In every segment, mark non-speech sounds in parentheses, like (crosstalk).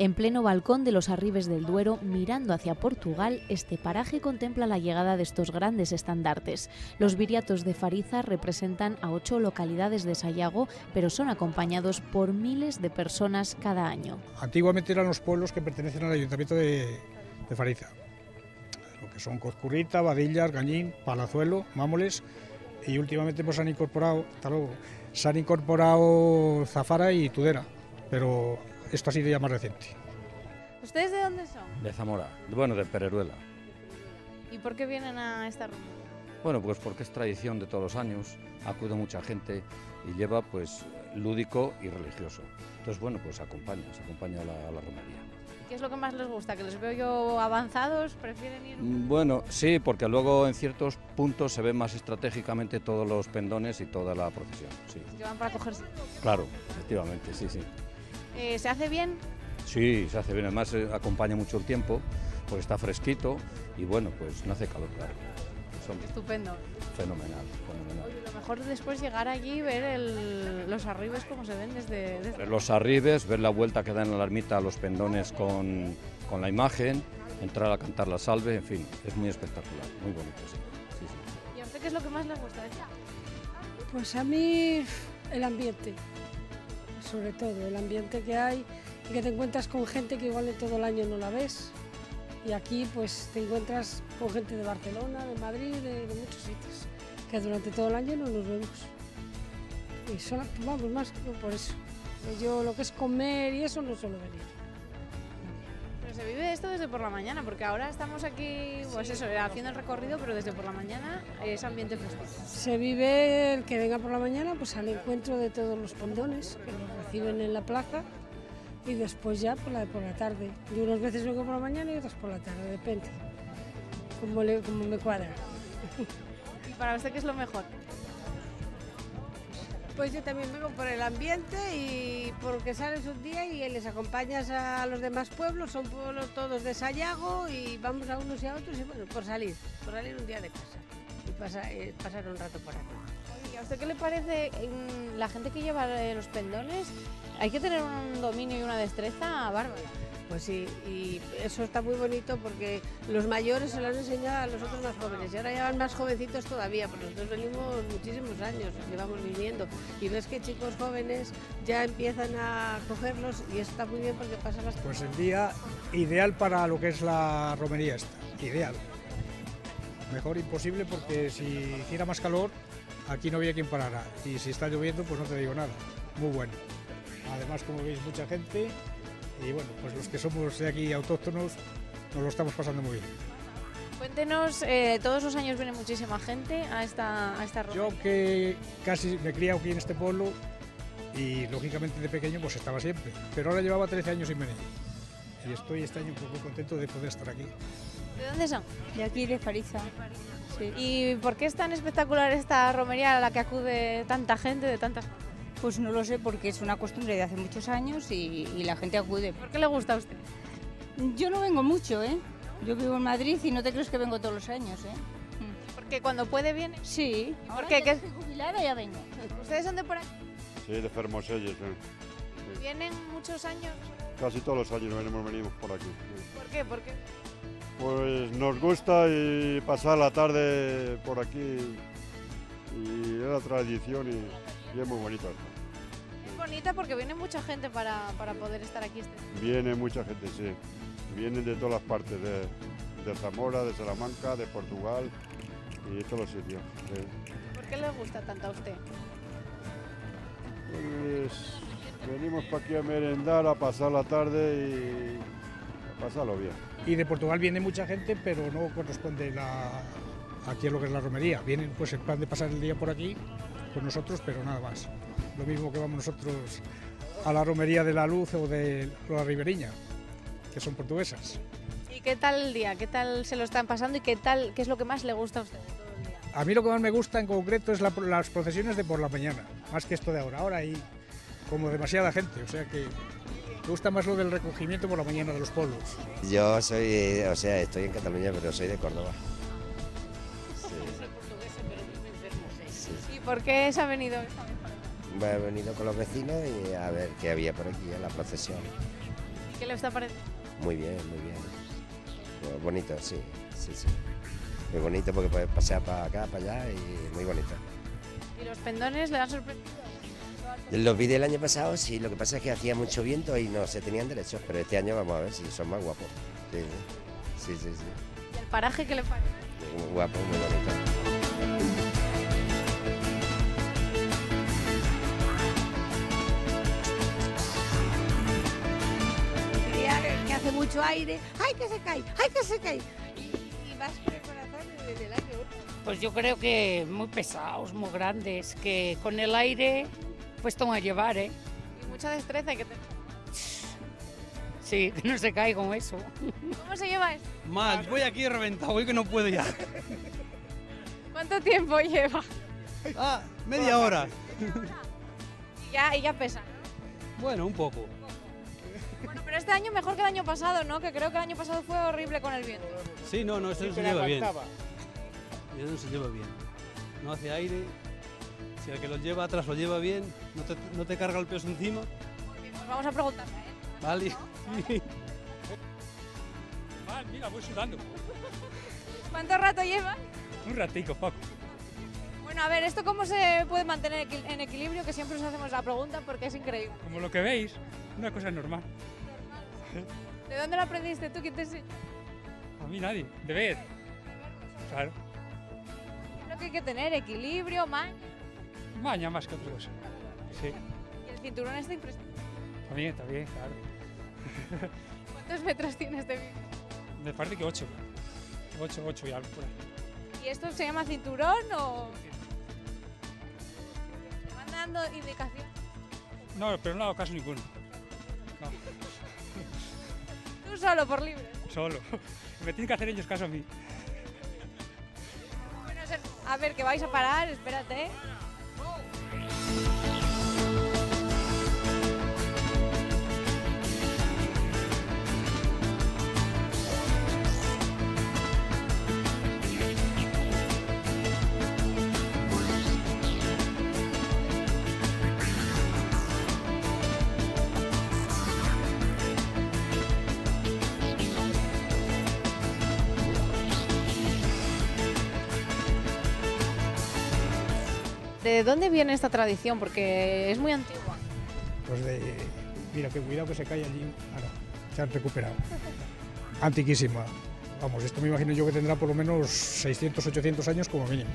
En pleno balcón de los Arribes del Duero, mirando hacia Portugal, este paraje contempla la llegada de estos grandes estandartes. Los viriatos de Fariza representan a ocho localidades de Sayago, pero son acompañados por miles de personas cada año. Antiguamente eran los pueblos que pertenecen al ayuntamiento de, de Fariza, lo que son Cozcurrita, Badillas, Gañín, Palazuelo, Mámoles, y últimamente pues han incorporado, hasta luego, se han incorporado Zafara y Tudela, pero esto ha sido ya más reciente. ¿Ustedes de dónde son? De Zamora, bueno, de Pereruela. ¿Y por qué vienen a esta romería? Bueno, pues porque es tradición de todos los años, acude mucha gente y lleva pues lúdico y religioso. Entonces, bueno, pues acompaña, se acompaña a la, a la romería. ¿Y qué es lo que más les gusta? ¿Que los veo yo avanzados? ¿Prefieren ir...? Mm, Bueno, sí, porque luego en ciertos puntos se ven más estratégicamente todos los pendones y toda la procesión. Sí, que van para cogerse? claro, efectivamente, sí, sí. Eh, ¿Se hace bien? Sí, se hace bien, además eh, acompaña mucho el tiempo, porque está fresquito y bueno, pues no hace calor, claro. Son Estupendo. fenomenal, fenomenal. Oye, lo mejor después llegar allí y ver el- los arribes como se ven desde... los arribes, ver la vuelta que dan a la ermita a los pendones con, con la imagen, entrar a cantar la salve, en fin, es muy espectacular, muy bonito, sí. sí, sí. ¿Y a usted qué es lo que más le gusta de esto? Pues a mí el ambiente, sobre todo, el ambiente que hay y que te encuentras con gente que igual en todo el año no la ves. Y aquí pues te encuentras con gente de Barcelona, de Madrid, de, de muchos sitios, que durante todo el año no nos vemos. Y solo, vamos, más que por eso. Yo lo que es comer y eso no suelo venir. Pero se vive esto desde por la mañana, porque ahora estamos aquí, pues eso, haciendo el recorrido, pero desde por la mañana es ambiente festivo. Se vive el que venga por la mañana pues al encuentro de todos los pendones que reciben en la plaza y después ya por la, por la tarde. Yo unas veces vengo por la mañana y otras por la tarde, depende, como, le- como me cuadra. ¿Y para usted qué es lo mejor? Pues yo también vengo por el ambiente y porque sales un día y les acompañas a los demás pueblos, son pueblos todos de Sayago y vamos a unos y a otros y bueno, por salir, por salir un día de casa y pasa- eh, pasar un rato por aquí. ¿Y a usted qué le parece la gente que lleva eh, los pendones? Hay que tener un dominio y una destreza bárbara. Pues sí, y eso está muy bonito porque los mayores se lo han enseñado a los otros más jóvenes y ahora ya van más jovencitos todavía, porque nosotros venimos muchísimos años, llevamos viviendo y ves que chicos jóvenes ya empiezan a cogerlos y eso está muy bien porque pasa más Pues el día ideal para lo que es la romería esta, ideal. Mejor imposible porque si hiciera más calor, aquí no había quien parara. Y si está lloviendo, pues no te digo nada. Muy bueno. Además, como veis, mucha gente. Y bueno, pues los que somos de aquí autóctonos, nos lo estamos pasando muy bien. Cuéntenos, eh, todos los años viene muchísima gente a esta, a esta Yo romería. que casi me he criado aquí en este pueblo y lógicamente de pequeño pues estaba siempre. Pero ahora llevaba 13 años sin venir. Y estoy este año un poco contento de poder estar aquí. ¿De dónde son? De aquí de Fariza. Sí. ¿Y por qué es tan espectacular esta romería a la que acude tanta gente de tantas... Pues no lo sé porque es una costumbre de hace muchos años y, y la gente acude. ¿Por qué le gusta a usted? Yo no vengo mucho, ¿eh? Yo vivo en Madrid y no te crees que vengo todos los años, ¿eh? Porque cuando puede viene. Sí. Ahora ya ¿Qué? estoy jubilada ya vengo. ¿Ustedes son de por aquí? Sí, de Fermoselles. ¿eh? ¿Vienen muchos años? Casi todos los años venimos, venimos por aquí. ¿Por qué? ¿Por qué? Pues nos gusta y pasar la tarde por aquí y es la tradición y, y es muy bonito. Es bonita porque viene mucha gente para, para poder estar aquí este Viene mucha gente, sí. Vienen de todas las partes, de, de Zamora, de Salamanca, de Portugal y de todos los sitios. sí. ¿Por qué le gusta tanto a usted? Pues venimos para aquí a merendar, a pasar la tarde y pasarlo bien. Y de Portugal viene mucha gente, pero no corresponde la, aquí a lo que es la romería. Vienen pues el plan de pasar el día por aquí con nosotros, pero nada más. Lo mismo que vamos nosotros a la romería de la Luz o de la Riberiña, que son portuguesas. ¿Y qué tal el día? ¿Qué tal se lo están pasando y qué tal qué es lo que más le gusta a usted? A mí lo que más me gusta en concreto es la- las procesiones de por la mañana, más que esto de ahora. Ahora hay como demasiada gente, o sea que me gusta más lo del recogimiento por la mañana de los pueblos. Yo soy, o sea, estoy en Cataluña, pero soy de Córdoba. Sí. ¿Y por qué se ha venido esta vez? Bueno, He venido con los vecinos y a ver qué había por aquí en la procesión. ¿Qué le está pareciendo? Muy bien, muy bien. Bueno, bonito, sí, sí, sí. Muy bonito porque puedes pasear para acá, para allá y muy bonito. ¿Y los pendones le dan sorpresa? Los vi del año pasado, sí, lo que pasa es que hacía mucho viento y no se tenían derechos, pero este año vamos a ver si son más guapos. Sí, sí, sí. sí. ¿Y el paraje qué le parece? Muy guapo, muy bonito. Hace mucho aire, ¡ay que se cae! ¡ay que se cae! Y, y vas con el corazón desde el año Pues yo creo que muy pesados, muy grandes, que con el aire pues toman a llevar, ¿eh? Y mucha destreza hay que tener. Sí, que no se cae con eso. ¿Cómo se lleva esto? Mal, voy aquí reventado, voy que no puedo ya. ¿Cuánto tiempo lleva? Ah, media hora. Y ya, y ya pesa. Bueno, un poco. Bueno, pero este año mejor que el año pasado, ¿no? Que creo que el año pasado fue horrible con el viento. Sí, no, no, esto no se lleva bien. Esto no se lleva bien. No hace aire. Si el que lo lleva atrás lo lleva bien, no te, no te carga el peso encima. Pues vamos a preguntarle, ¿eh? Vale. Mal, (laughs) mira, voy sudando. ¿Cuánto rato lleva? Un ratico, poco. Bueno, a ver, ¿esto cómo se puede mantener en equilibrio? Que siempre os hacemos la pregunta porque es increíble. Como lo que veis, una cosa normal. ¿De dónde lo aprendiste tú? ¿Quién te enseñó? A mí nadie, de ver. Claro, Lo que hay que tener, equilibrio, maña. Maña más que otra cosa. Sí, Y el cinturón está impresionante. también, también, claro. (laughs) ¿Cuántos metros tiene este vídeo? Me parece que 8. 8, 8 y algo por ahí. ¿Y esto se llama cinturón o...? ¿Te van dando indicaciones? No, pero no hago caso ninguno. No, Tú solo, por libre. solo. Me tienen que hacer ellos caso a mí. Bueno, a ver, que vais a parar, espérate. ¿De dónde viene esta tradición? Porque es muy antigua. Pues de, mira, que cuidado que se cae allí. Ah, no, se han recuperado. (laughs) Antiquísima. Vamos, esto me imagino yo que tendrá por lo menos 600, 800 años como mínimo.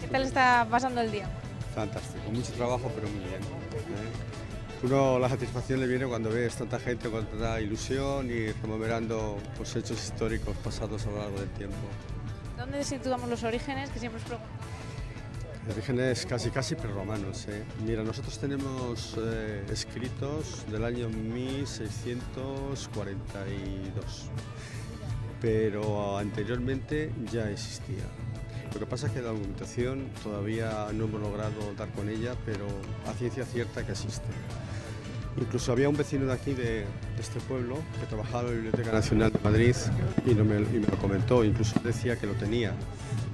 ¿Qué tal está pasando el día? Fantástico, mucho trabajo, pero muy bien. ¿eh? Uno, la satisfacción le viene cuando ves tanta gente con tanta ilusión y rememorando pues, hechos históricos pasados a lo largo del tiempo. ¿Dónde situamos los orígenes? Que siempre os pregunto. Orígenes casi casi prerromanos. ¿eh? Mira, nosotros tenemos eh, escritos del año 1642, pero anteriormente ya existía. Lo que pasa es que la documentación todavía no hemos logrado dar con ella, pero a ciencia cierta que existe. Incluso había un vecino de aquí, de, de este pueblo, que trabajaba en la Biblioteca Nacional de Madrid y, me, lo comentó, incluso decía que lo tenía.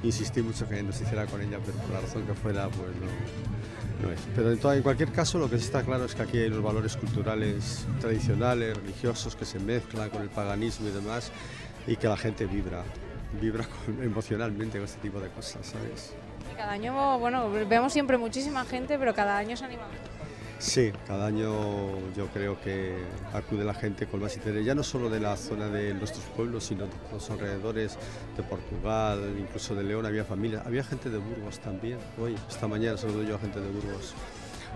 Insistí mucho que no se hiciera con ella, pero por la razón que fuera, pues no, no es. Pero en, todo- en cualquier caso, lo que está claro es que aquí hay los valores culturales tradicionales, religiosos, que se mezclan con el paganismo y demás, y que la gente vibra, vibra (laughs) con- emocionalmente con este tipo de cosas, ¿sabes? Cada año, bueno, vemos siempre muchísima gente, pero cada año se anima. más. Sí, cada año yo creo que acude la gente con más interés, ya no solo de la zona de nuestros pueblos, sino de los alrededores de Portugal, incluso de León había familias, había gente de Burgos también, hoy, esta mañana saludo yo a gente de Burgos.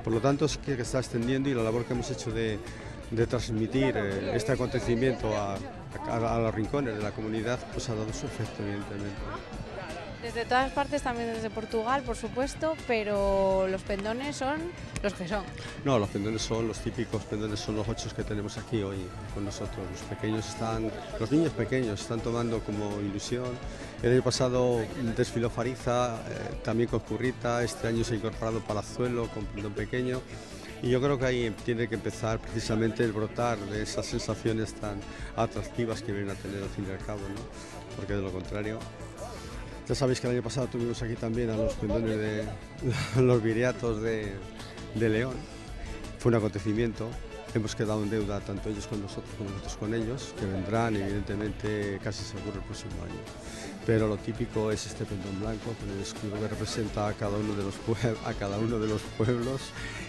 Por lo tanto, es que está extendiendo y la labor que hemos hecho de, transmitir eh, este acontecimiento a los rincones de la comunidad, pues ha dado su efecto, evidentemente. Desde todas partes, también desde Portugal, por supuesto, pero los pendones son los que son. No, los pendones son los típicos pendones, son los ocho que tenemos aquí hoy con nosotros. Los pequeños están, los niños pequeños están tomando como ilusión. El año pasado desfiló Fariza, eh, también con Currita, este año se ha incorporado Palazuelo con pendón pequeño. Y yo creo que ahí tiene que empezar precisamente el brotar de esas sensaciones tan atractivas que vienen a tener al fin y al cabo, ¿no? porque de lo contrario ya sabéis que el año pasado tuvimos aquí también a los pendones de (laughs) los viriatos de, León. Fue un acontecimiento hemos quedado en deuda tanto ellos con nosotros como nosotros con ellos, que vendrán evidentemente casi seguro el próximo año. Pero lo típico es este pendón blanco con el escudo que representa a cada uno de los, a cada uno de los pueblos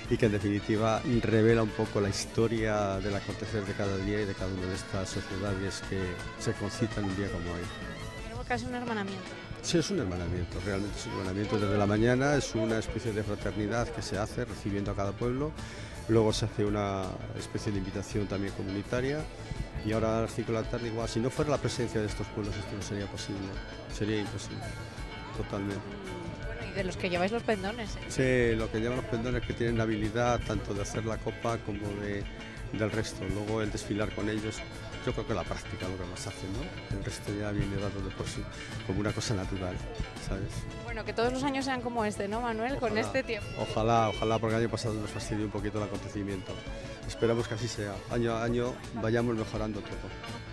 y que en definitiva revela un poco la historia del acontecer de cada día y de cada una de estas sociedades que se concitan un día como hoy. Casi un hermanamiento. Sí, es un hermanamiento, realmente es un hermanamiento desde la mañana, es una especie de fraternidad que se hace recibiendo a cada pueblo, luego se hace una especie de invitación también comunitaria y ahora a las 5 de la tarde igual, si no fuera la presencia de estos pueblos esto no sería posible, sería imposible, totalmente. Bueno, y de los que lleváis los pendones. ¿eh? Sí, lo que llevan los pendones que tienen la habilidad tanto de hacer la copa como de, del resto, luego el desfilar con ellos yo creo que la práctica lo que más hace, ¿no? El resto ya viene dado de por sí, como una cosa natural, ¿sabes? Bueno, que todos los años sean como este, ¿no, Manuel? con este tiempo. Ojalá, ojalá, porque el año pasado nos fastidió un poquito el acontecimiento. Esperamos que así sea. Año a año vayamos mejorando todo.